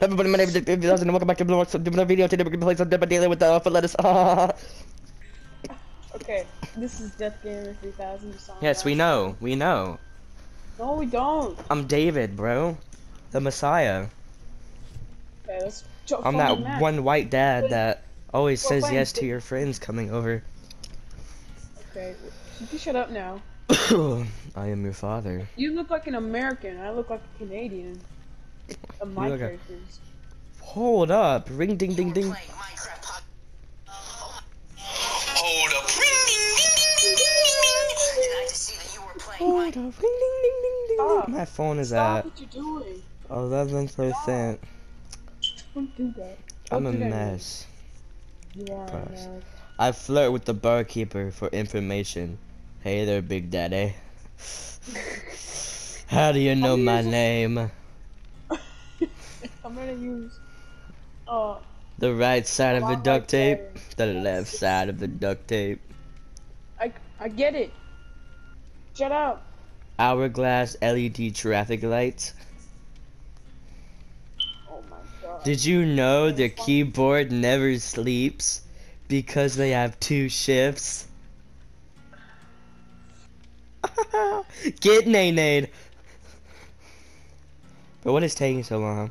Everybody, my name is David Dawson, and welcome back to. Doing video today. We're gonna play some Dead by Daylight with uh, the Alpha Lettuce. Okay, this is Death Gamer 3000. Yes, we know. We know. No, we don't. I'm David, bro. The Messiah. Okay, let's. I'm that one white dad that always Well, says fine. yes to your friends coming over. Okay, you shut up now. I am your father. You look like an American. I look like a Canadian. Of my You look a- Hold up. Ring ding ding ding. Hold up. Ring, ding, ding, ding, ding, ding, ding, ding. Did I just see that you were playing Hold up. Ring ding ding ding ding. Stop. ding. My phone is Stop at what you're doing. eleven percent. Don't do that. I'm a Don't do that. mess. You are a I flirt with the barkeeper for information. Hey there, Big Daddy. How do you know my use- name? I'm gonna use. Uh, The right side of the duct tape, the left side of the duct tape. I I get it. Shut up. Hourglass LED traffic lights. Oh my god. Did you know the keyboard never sleeps because they have two shifts? Get nay But what is taking so long?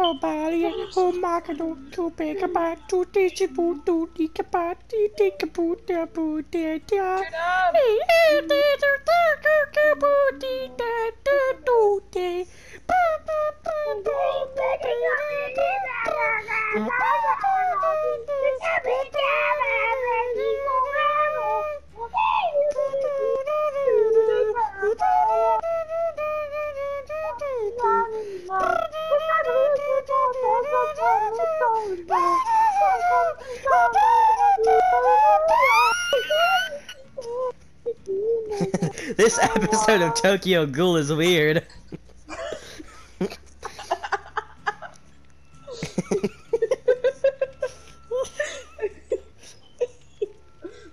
oh body, oh macado, to pick a bat, to teach a boot, to take a bat, to take a boot, to boot, to Shut up. this episode of Tokyo Ghoul is weird.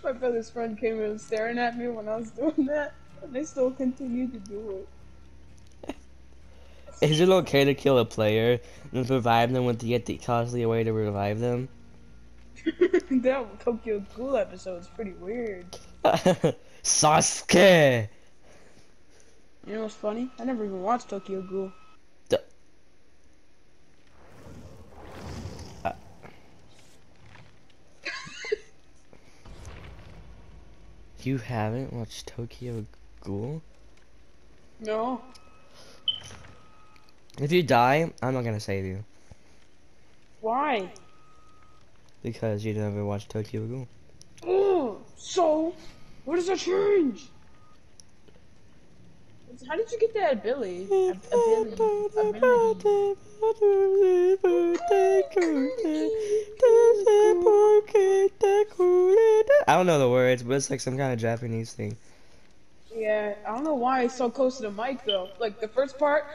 My brother's friend came in staring at me when I was doing that, and they still continue to do Is it okay to kill a player and revive them with the yet the costly way to revive them? that Tokyo Ghoul episode is pretty weird. Sasuke! You know what's funny? I never even watched Tokyo Ghoul. D- Uh. You haven't watched Tokyo Ghoul? No. If you die, I'm not gonna save you. Why? Because you never watched Tokyo Ghoul. Oh, so what does that change? How did you get that ability? Ability. ability. I don't know the words, but it's like some kind of Japanese thing. Yeah, I don't know why it's so close to the mic though. Like the first part.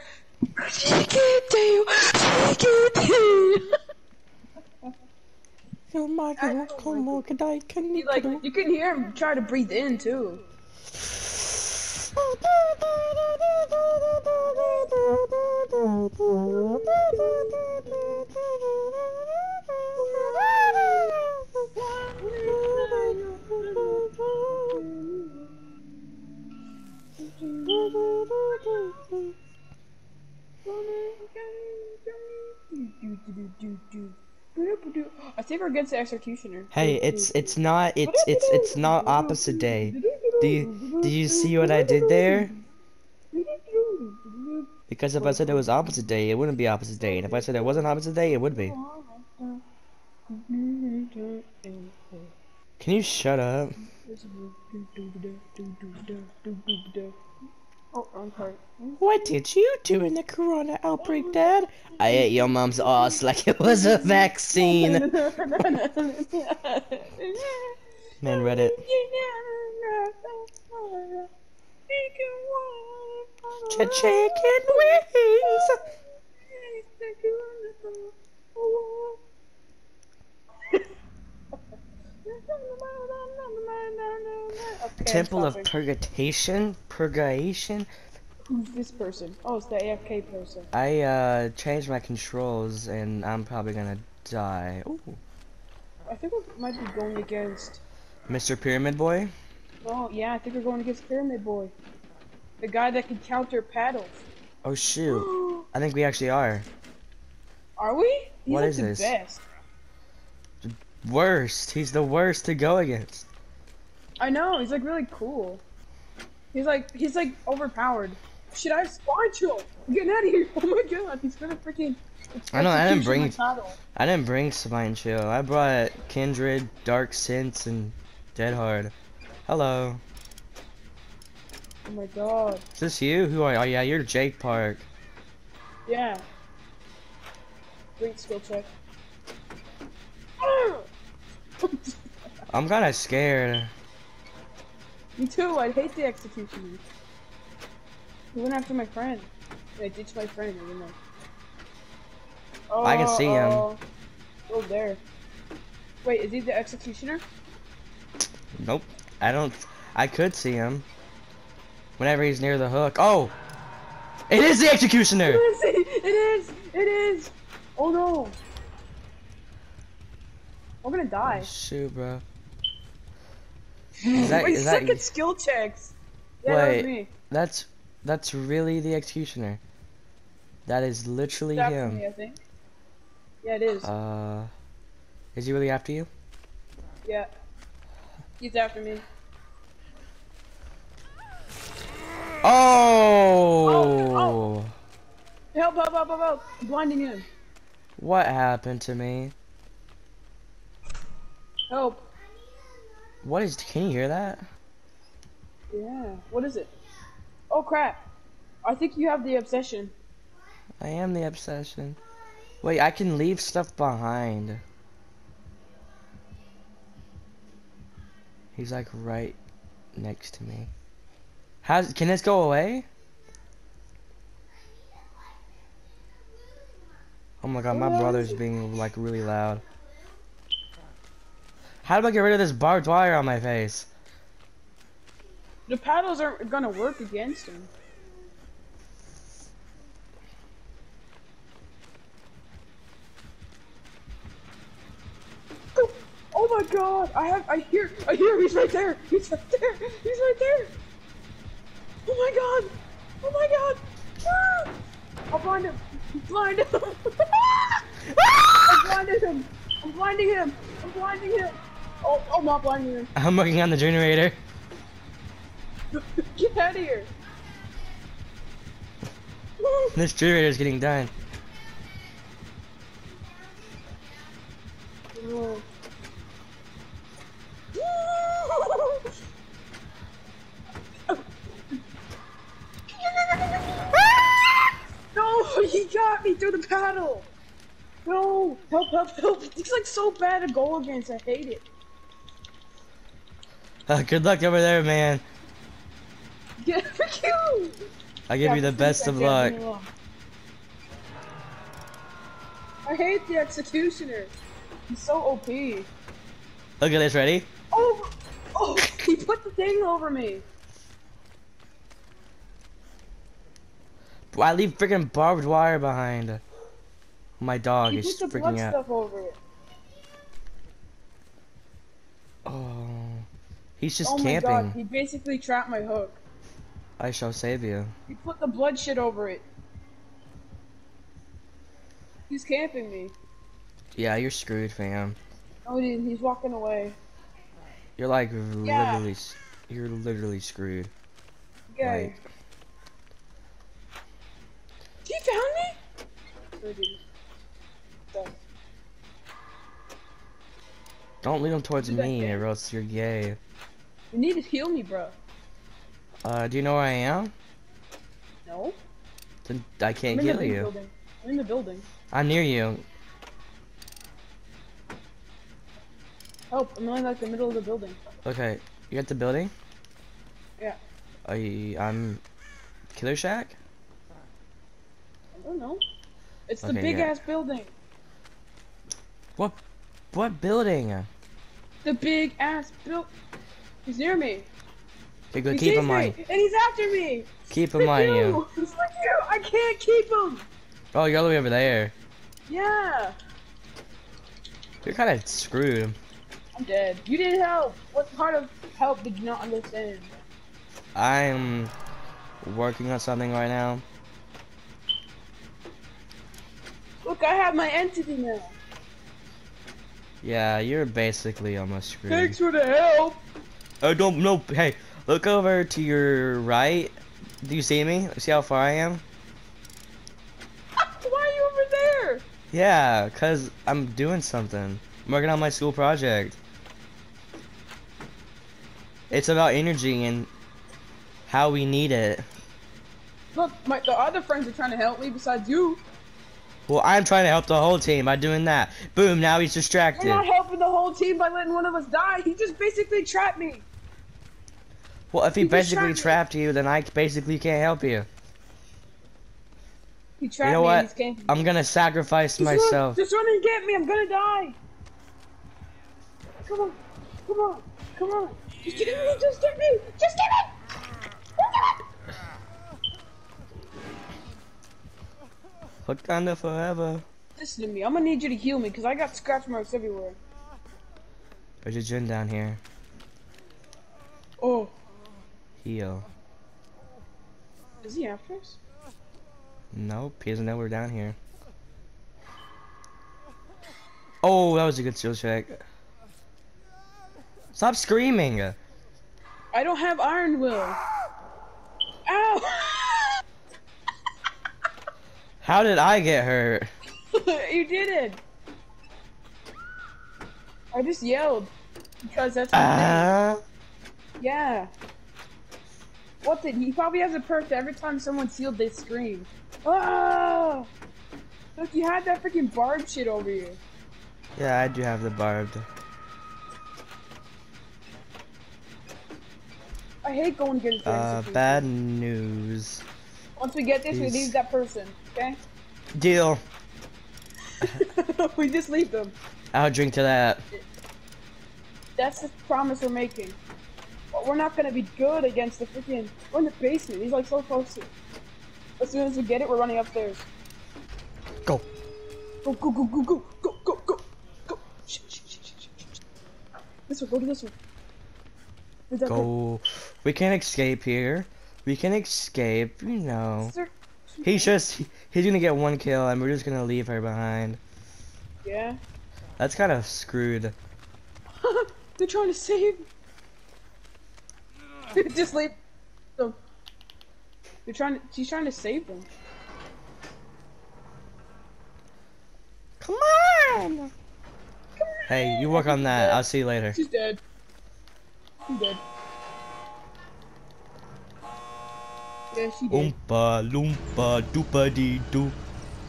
Oh my god, come on, You, like you can hear him try to breathe in too. I think we're against the executioner. Hey, it's it's not it's it's it's not opposite day. Do you do you see what I did there? Because if I said it was opposite day, it wouldn't be opposite day, and if I said it wasn't opposite day, it would be. Can you shut up? Oh. What did you do in the corona outbreak, Dad? I ate your mom's ass like it was a vaccine. Man, Reddit. Ch- chicken wings. Okay, Temple of Purgation? Purgation? This person. Oh, it's the AFK person. I uh changed my controls and I'm probably gonna die. Ooh. I think we might be going against Mr. Pyramid Boy? Oh yeah, I think we're going against Pyramid Boy. The guy that can counter paddles. Oh shoot. I think we actually are. Are we? He's what like is this? Best. Worst. He's the worst to go against. I know. He's like really cool. He's like he's like overpowered. Should I have Spine Chill? I'm getting out of here! Oh my god, he's gonna freaking. I know, I didn't bring- I didn't bring Spine Chill. I brought Kindred, Dark Sense, and Dead Hard. Hello. Oh my god. Is this you? Who are you? Oh yeah, you're Jake Park. Yeah. Great skill check. I'm kinda scared. Me too. I hate the executioner. He went after my friend. I ditched my friend. I didn't know. Oh, I can see him. Oh, oh. Oh, there. Wait, is he the executioner? Nope. I don't. I could see him. Whenever he's near the hook. Oh! It is the Executioner! is! It is! It is! Oh no! We're gonna die. Shoot, bro. Is that- Wait, is that- second skill checks. Yeah, that Wait. was me. That's that's really the Executioner. That is literally him. me, I think. Yeah, it is. Uh, is he really after you? yeah. He's after me. Oh! oh. Help, help, help, help, help! Blinding him. What happened to me? Help. What is? Can you hear that? Yeah. What is it? Oh crap. I think you have the obsession. I am the obsession. Wait, I can leave stuff behind. He's like right next to me. How's can this go away? Oh my god, my brother's being like really loud. How do I get rid of this barbed wire on my face? The paddles aren't gonna work against him. Oh, my god! I have I hear I hear he's right there! He's right there! He's right there! Oh my god! Oh my god! Ah! I'll blind him! Blind him! I'm blinding him! I'm blinding him! I'm blinding him! Oh, I'm not blinding him! I'm working on the generator. Get out of here! This generator is getting done. Oh. No, he got me through the paddle. No, help, help, help! He's like so bad to go against. I hate it. Uh, good luck over there, man. Get for you. I give you the best of luck. I hate the executioner. He's so OP. Look at this, ready? Oh, oh! He put the thing over me. I leave freaking barbed wire behind. My dog He is put the blood freaking out. stuff over it. Oh, he's just oh my camping. god! He basically trapped my hook. I shall save you. He put the blood shit over it. He's camping me. Yeah, you're screwed, fam. Oh, didn't. He's walking away. You're like Yeah. literally, you're literally screwed. Guy. Like, He found me? No, he didn't. So, don't lead him towards me, or else you're gay. You need to heal me, bro. Uh, do you know where I am? No? Then I can't the kill big you. building. I'm in the building. I'm near you. Help, I'm in like the middle of the building. Okay, you at the building? Yeah. I, I'm Killer Shack. I don't know. It's the Okay, big yeah. ass building. What? What building? The big ass build. He's near me. Here, go He keep him on. and he's after me. Keep him on you. you. I can't keep him. Oh, you're all the way over there. Yeah. You're kind of screwed. I'm dead. You didn't help. What part of help did you not understand? I'm working on something right now. Look, I have my entity now. Yeah, you're basically almost screwed. Thanks for the help. Oh, don't, no, hey, look over to your right. Do you see me? See how far I am? Why are you over there? Yeah, cause I'm doing something. I'm working on my school project. It's about energy and how we need it. Look, my the other friends are trying to help me besides you. Well, I'm trying to help the whole team by doing that. Boom, now he's distracted. You're not helping the whole team by letting one of us die. He just basically trapped me. Well, if he He basically trapped you, then I basically can't help you. He trapped You know me what? he's camping. I'm gonna sacrifice Just run- myself. just run and get me. I'm gonna die. Come on. Come on. Come on. Just get me. Just get me. Just get me. Wakanda forever. Listen to me. I'm gonna need you to heal me because I got scratch marks everywhere. There's a Jin down here. Oh, Heal. is he after us? Nope, he doesn't know we're down here. Oh, that was a good skill check. Stop screaming! I don't have iron will. Ow! How did I get hurt? you did it. I just yelled because that's thing. Uh-huh. Yeah. What did he probably has a perk that every time someone sealed they scream. Ah! Look, you had that freaking barb shit over you. Yeah, I do have the barbed. I hate going against Uh, bad news. Once we get this, we leave that person. Okay? Deal. we just leave them. I'll drink to that. That's the promise we're making. We're not gonna be good against the freaking. We're in the basement. He's like so close to. As soon as we get it, we're running upstairs. Go. Go go go go go go go go go. Shh, shh, shh. This one. Go to this one. Go. We can escape here. We can escape, you know. There- He's just, he's gonna get one kill and we're just gonna leave her behind. Yeah. That's kind of screwed. They're trying to save. Just leave. So. You're trying to. She's trying to save them. Come on! Hey, you work on that. I'll see you later. She's dead. She's dead. Yeah, she did. Oompa loompa doopa dee doo.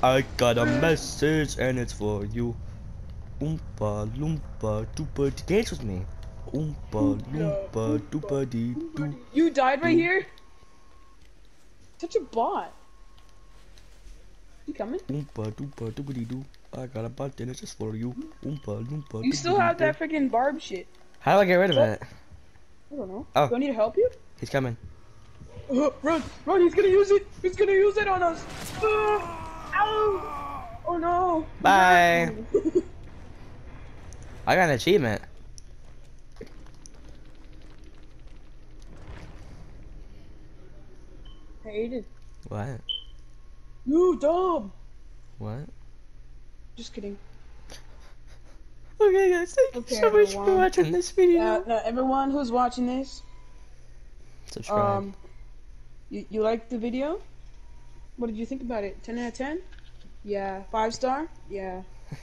I got a message and it's for you. Oompa loompa doopa dee. Dance with me. Oompa loompa doopa dee doo. You died right here? Such a bot. You coming? Oompa doopa doopa dee doo. I got a button, it's just for you. Oompa loompa. You still have that freaking barb shit. How do I get rid of it? I don't know. Oh. Do I need to help you? He's coming. Uh, run! Run! He's gonna use it! He's gonna use it on us! Uh, ow! Oh no! Bye. I got an achievement. Aiden. What? You dumb! What? Just kidding. Okay guys, thank Okay, you so much for watching this video. Yeah, everyone who's watching this, Subscribe. um, you, you liked the video? What did you think about it? 10 out of 10? Yeah. 5 star? Yeah.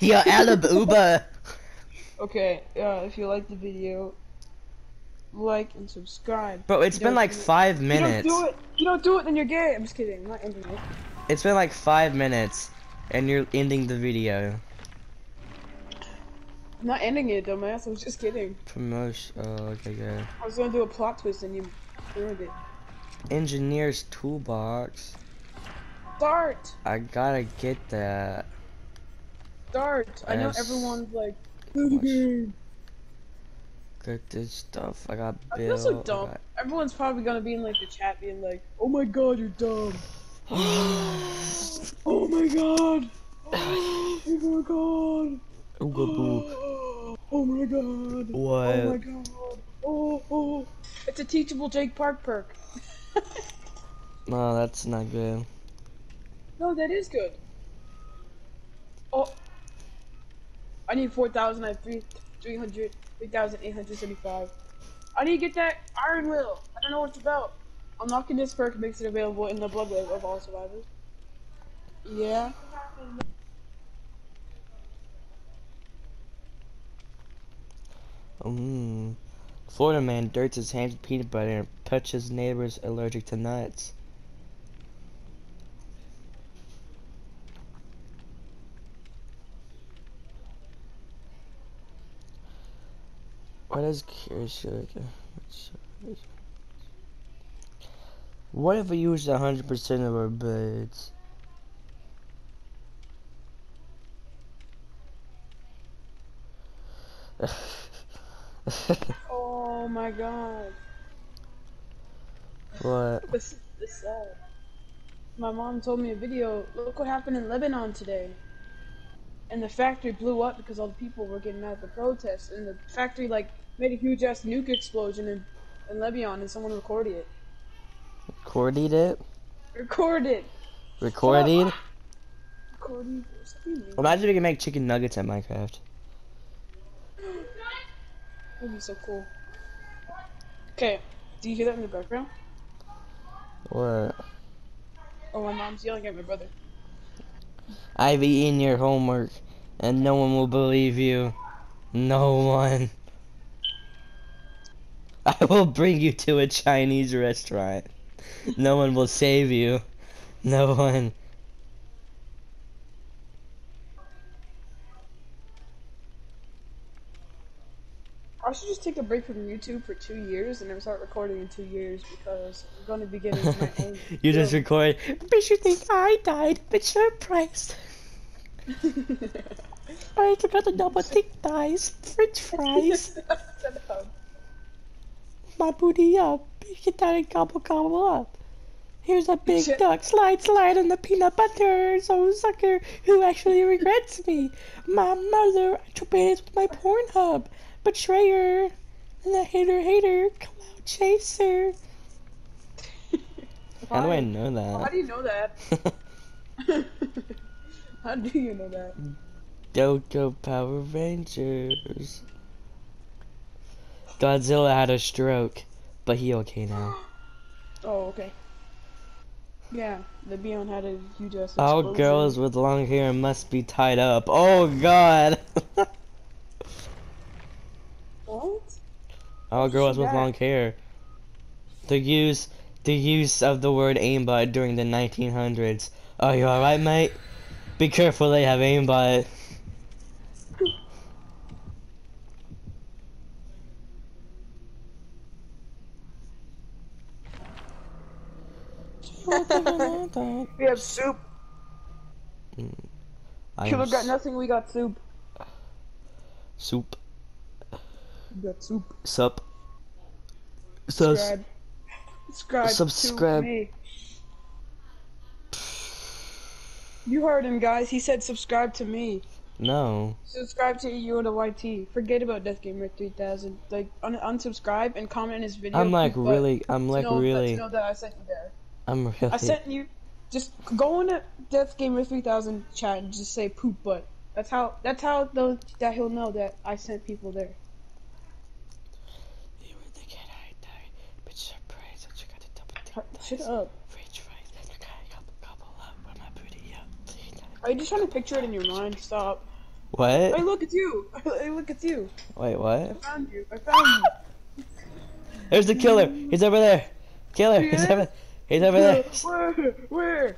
Yo, Alabuba. Okay, uh, if you liked the video, like and subscribe. Bro, it's You been like five five You don't do it! You don't do it, then you're gay! I'm just kidding, I'm not ending it. It's been like five minutes, and you're ending the video. I'm not ending it, dumbass, I was just kidding. Promotion. Oh, okay, good. I was gonna do a plot twist and you ruined it. Engineer's toolbox. Start! I gotta get that. Start! I know everyone's like, This stuff. I got I Bill. feel so dumb. got- Everyone's probably gonna be in like the chat being like, "Oh my god, you're dumb." oh my god. Oh my god. Ooga boo. Oh my god. What? Oh my god. Oh, oh. It's a teachable Jake Park perk. No, that's not good. No, that is good. Oh. I need 4,000. I have 3, 300, 3,875. I need to get that Iron Will. I don't know what it's about. Unlocking this perk makes it available in the Bloodweb of all survivors. Yeah. Mmm. Florida man dirts his hands with peanut butter and touches neighbors allergic to nuts. What is curious? Uh, what if we used 100% of our beds? Oh my god. what? This is sad. My mom told me a video. Look what happened in Lebanon today. And the factory blew up because all the people were getting mad at the protests. And the factory like made a huge ass nuke explosion in, in Lebanon, and someone recorded it. Recorded it? Recorded. Recorded? Recorded. What's that mean? Imagine if we can make chicken nuggets at Minecraft. That'd be so cool. Okay. Do you hear that in the background? What? Oh, my mom's yelling at my brother. I've eaten your homework, and no one will believe you. No one. I will bring you to a Chinese restaurant. No one will save you. No one. I should just take a break from YouTube for two years and then start recording in two years because I'm going to be getting my own. you just record. But you think I died, but surprise. I forgot the double thick thighs, french fries. My booty up. Get that and gobble gobble up. Here's a big Shit. duck, slide slide on the peanut butter. So sucker who actually regrets me. My mother traded with my Pornhub betrayer and the hater hater cloud chaser. How do I know that? How do you know that? How do you know that? Dojo Power Rangers. Godzilla had a stroke, but he okay now. Oh, okay. Yeah, the Beyond had a huge ass All girls with long hair must be tied up. Oh god! What? All girls with long hair. The use the use of the word aimbot during the 1900s. Are you alright, mate? Be careful, they have aimbot. We have soup. Hmm. I Killer got nothing, we got soup. soup. We got soup. Sup. Sus. Subscribe. Subscribe. Subscribe. To me. You heard him, guys. He said subscribe to me. No. Subscribe to EU and the YT. Forget about Death Gamer 3000. Like, un- unsubscribe and comment his video. I'm like really, I'm like know really, know that I sent you there. I'm really. I sent you. Just go on the Death Gamer 3000 chat and just say poop butt. That's how. That's how that he'll know that I sent people there. You were the kid I died, but surprise, I got a double Shut up. French fries. I got a couple, couple up with my booty up. Are you just trying to picture it in your mind? Stop. Hey, What? look, it's you. Hey, look, it's you. Wait, what? I found you. I found you. There's the killer. He's over there. Killer. He's Yeah? over. He's over there. Where? Where?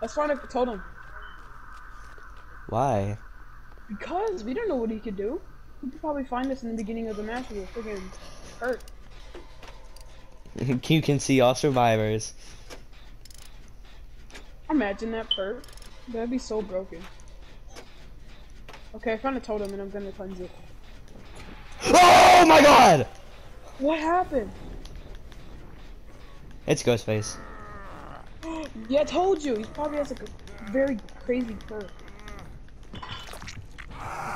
Let's find a totem. Why? Because we don't know what he could do. He could probably find us in the beginning of the match with a friggin' hurt. you can see all survivors. Imagine that perk. That'd be so broken. Okay, I found a totem and I'm gonna cleanse it. Oh my god! What happened? It's Ghostface. Yeah, I told you. He probably has like a very crazy perk.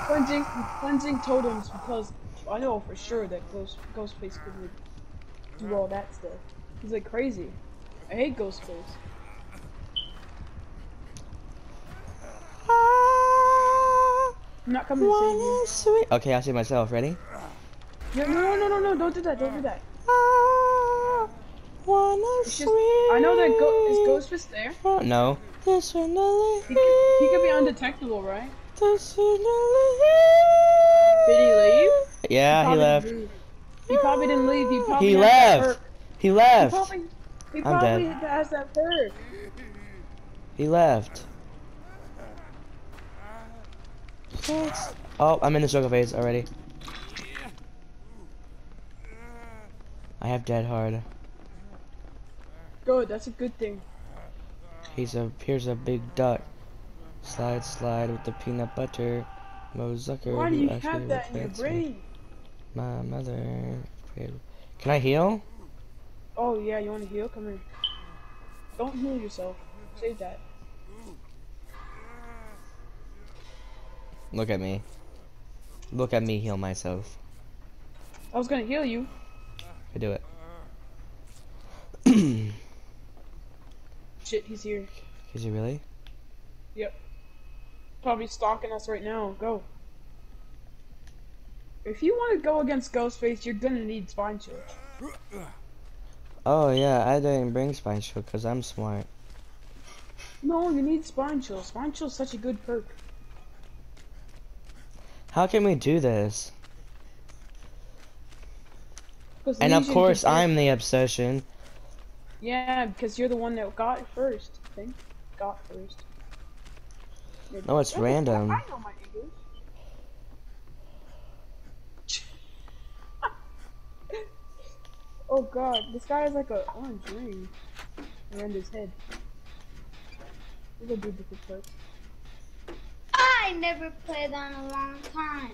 Cleansing, cleansing totems because I know for sure that Ghost Ghostface could like, do all that stuff. He's like crazy. I hate Ghostface. I'm not coming to save you. sweet. Okay, I'll see myself. Ready? No, no, no, no, no, no! Don't do that! Don't do that! Just, I know that go is Ghostface there. Oh, No. This one to He could, he could be undetectable, right? Did he leave? Yeah, he Probably left. didn't leave. He probably didn't leave. He probably He left. He He left. probably, he probably has that perk. He left. Yes. Oh, I'm in the struggle phase already. I have dead hard. Good, that's a good thing. He's a here's a big duck. Slide, slide with the peanut butter. Mo Zucker. Why do you have that in your brain? My mother. Can I heal? Oh yeah, you want to heal? Come here. Don't heal yourself. Save that. Look at me. Look at me heal myself. I was gonna heal you. I do it. Shit, he's here. Is he really? Yep. Probably stalking us right now. Go. If you want to go against Ghostface, you're gonna need Spine Shield. Oh yeah, I didn't bring spine shield because I'm smart. No, you need Spine Shield. Spine Shield's such a good perk. How can we do this? And of course, I'm the obsession. Yeah, because you're the one that got it first. I think got first. Maybe. No, it's Yeah, random. I know my English. oh god, this guy has like a orange ring around his head. He's a good different perk. I never played on a long time.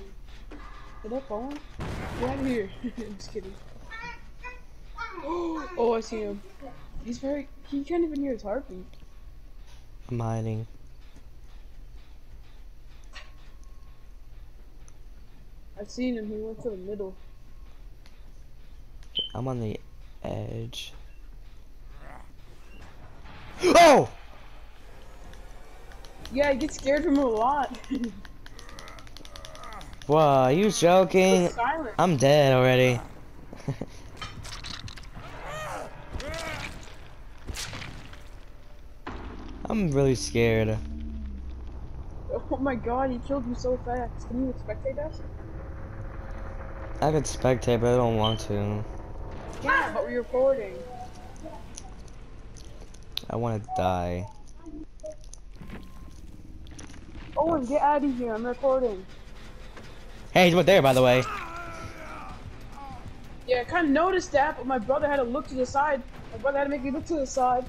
Did that phone? Get out of here. I'm just kidding. Oh, I see him. He's very. He can't even hear his heartbeat. I'm hiding. I've seen him. He went to the middle. I'm on the edge. Oh! Yeah, I get scared from him a lot. Wow, are you joking? I'm dead already. I'm really scared. Oh my god, he killed you so fast. Can you spectate us? I could spectate, but I don't want to. Yeah, but we're recording. I want to die. Oh, Owen, get out of here. I'm recording. Hey, he's right there, by the way. Yeah, I kind of noticed that, but my brother had to look to the side. My brother had to make me look to the side.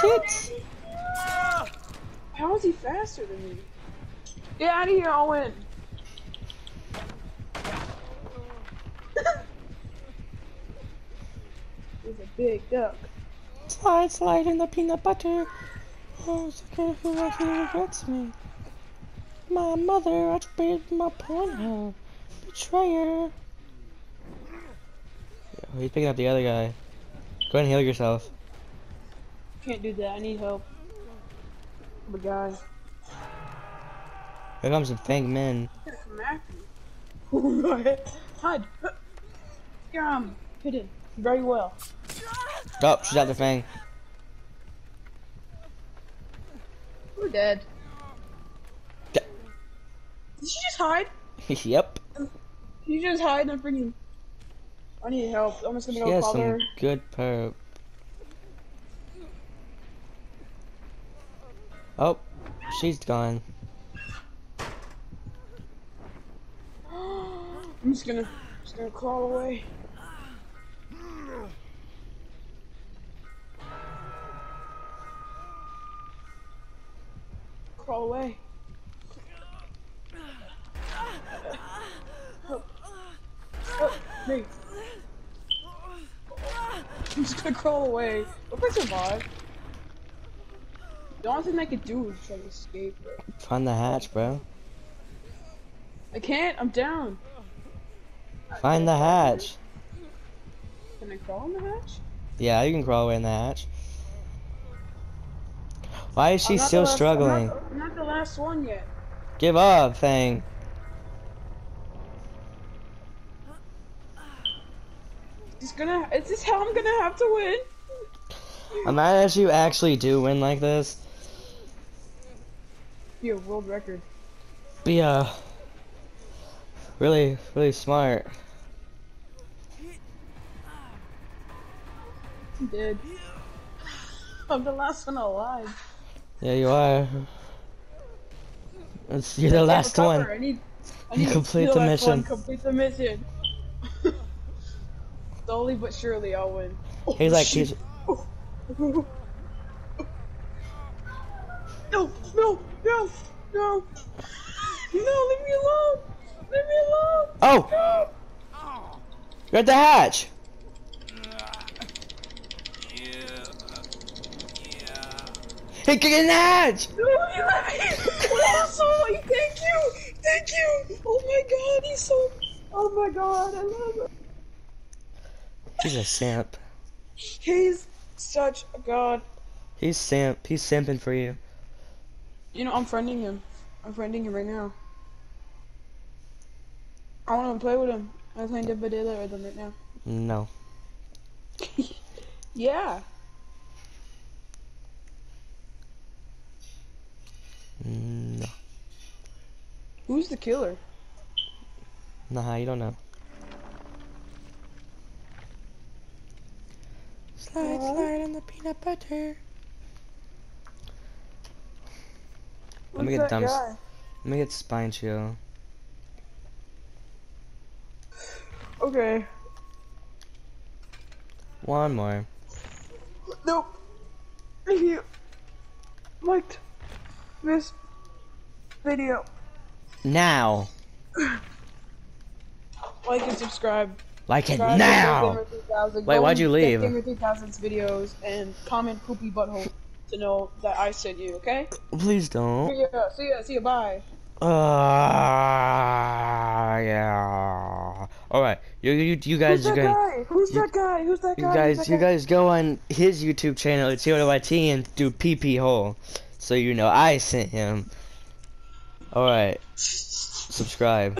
Tits. How is he faster than me? Get out of here, Owen. He's a big duck. Slide, slide in the peanut butter. Oh, sucker who actually regrets me. My mother attributed my porn Betrayer. Oh, he's picking up the other guy. Go ahead and heal yourself. Can't do that. I need help. I'm a guy. Here comes the Feng Min. Come after me. My Hide. Yeah, um, hidden. Very well. Oh, she's out the Fang. We're dead. Did you just hide? yep. Did you just hide and freaking... I need help. I'm just gonna she go has some good perp. Oh, she's gone. I'm just gonna, just gonna crawl away. Crawl away. I'm gonna crawl away. If I survive? The only thing I could do is try to escape. Find the hatch, bro. I can't. I'm down. Find the hatch. Can I crawl in the hatch? Yeah, you can crawl away in the hatch. Why is she still last- I'm struggling? not, I'm not the last one yet. Give up, thing. It's gonna. Is this how I'm gonna have to win? I'm mad if you actually do win like this. Be a world record. Be uh really, really smart. I'm dead. I'm the last one alive. Yeah, you are. It's, you're the last one. I need. I You need complete the mission. one, Complete the mission. Slowly but surely, I'll win. Oh, He's like, shit. he's. No, no, no, no. No, leave me alone. Leave me alone. oh, No. you're at the hatch. Hey, get in the hatch! No, you let me. Oh, thank you. Thank you. Oh my god, he's so. Oh my god, I love him. He's a simp. He's such a god. He's simp. He's simping for you. You know, I'm friending him. I'm friending him right now. I want to play with him. I'm playing Dead by Daylight with him right now. No. Yeah. No. Who's the killer? Nah, you don't know. Slide, slide on the peanut butter. Let me get that dumb. guy? Let me get spine chill. Okay. One more. Nope. If you liked this video, Now. like and subscribe. Like it now. 3000. Wait, why'd you leave? Gamer 3000's videos and comment poopy butthole to know that I sent you. Okay? Please don't. See ya. See ya. See ya. Bye. Uh, yeah. All right, you you, you guys Who's are going. guy? Who's you- that guy? Who's that guy? Who's guys, you guy? guys go on his YouTube channel. It's YT and do PP hole, so you know I sent him. All right, subscribe.